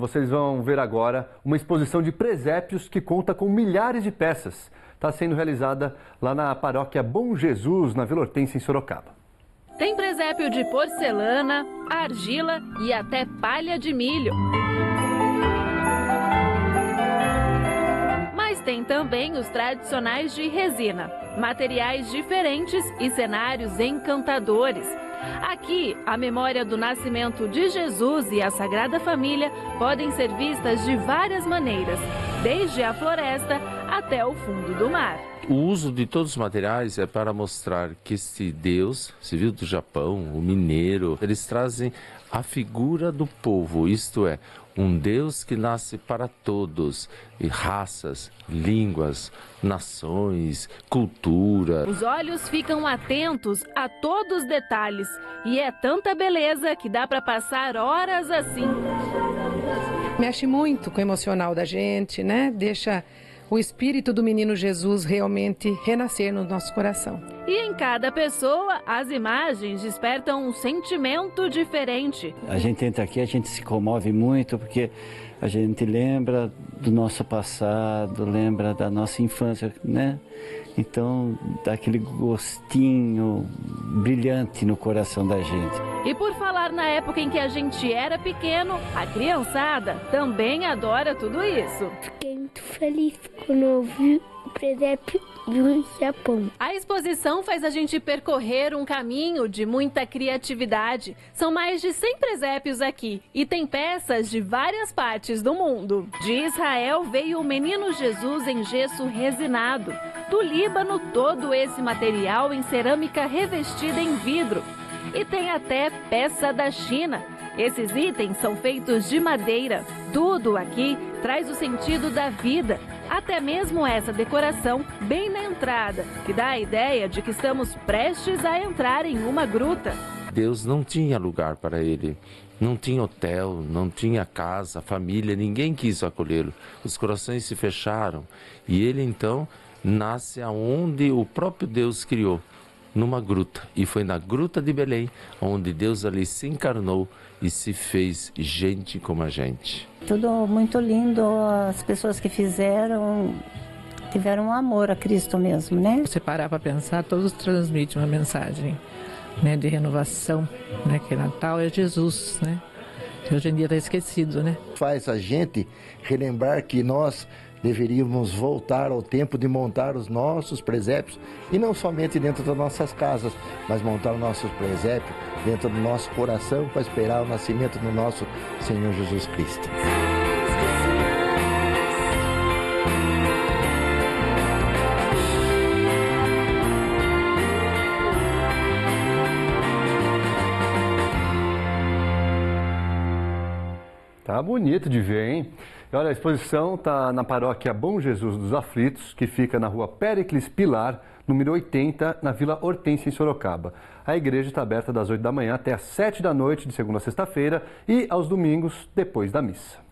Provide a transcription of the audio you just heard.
vocês vão ver agora uma exposição de presépios que conta com milhares de peças. Está sendo realizada lá na paróquia Bom Jesus, na Vila Hortência, em Sorocaba. Tem presépio de porcelana, argila e até palha de milho. Tem também os tradicionais de resina, materiais diferentes e cenários encantadores. Aqui, a memória do nascimento de Jesus e a Sagrada Família podem ser vistas de várias maneiras, desde a floresta até o fundo do mar. O uso de todos os materiais é para mostrar que esse Deus, civil do Japão, o mineiro, eles trazem a figura do povo, isto é, um Deus que nasce para todos, e raças, línguas, nações, cultura. Os olhos ficam atentos a todos os detalhes e é tanta beleza que dá para passar horas assim. Mexe muito com o emocional da gente, né? Deixa o espírito do menino Jesus realmente renascer no nosso coração. E em cada pessoa, as imagens despertam um sentimento diferente. A gente entra aqui, a gente se comove muito porque a gente lembra do nosso passado, lembra da nossa infância, né? Então, dá aquele gostinho brilhante no coração da gente. E por falar na época em que a gente era pequeno, a criançada também adora tudo isso. Fiquei muito feliz quando eu vi o presépio do Japão. A exposição faz a gente percorrer um caminho de muita criatividade. São mais de 100 presépios aqui e tem peças de várias partes do mundo. De Israel veio o menino Jesus em gesso resinado. Do Líbano, todo esse material em cerâmica revestida em vidro. E tem até peça da China. Esses itens são feitos de madeira. Tudo aqui traz o sentido da vida. Até mesmo essa decoração bem na entrada, que dá a ideia de que estamos prestes a entrar em uma gruta. Deus não tinha lugar para ele. Não tinha hotel, não tinha casa, família, ninguém quis acolhê-lo. Os corações se fecharam e ele então nasce aonde o próprio Deus criou, numa gruta. E foi na gruta de Belém onde Deus ali se encarnou e se fez gente como a gente. Tudo muito lindo, as pessoas que fizeram tiveram um amor a Cristo mesmo, né? Você parar para pensar, todos transmitem uma mensagem, né, de renovação, né, que Natal é Jesus, né? Que hoje em dia está esquecido, né? Faz a gente relembrar que nós deveríamos voltar ao tempo de montar os nossos presépios e não somente dentro das nossas casas, mas montar os nossos presépios dentro do nosso coração para esperar o nascimento do nosso Senhor Jesus Cristo. Tá bonito de ver, hein? Olha, a exposição está na paróquia Bom Jesus dos Aflitos, que fica na rua Péricles Pilar, número 80, na Vila Hortência, em Sorocaba. A igreja está aberta das 8 da manhã até às 7 da noite, de segunda a sexta-feira, e aos domingos, depois da missa.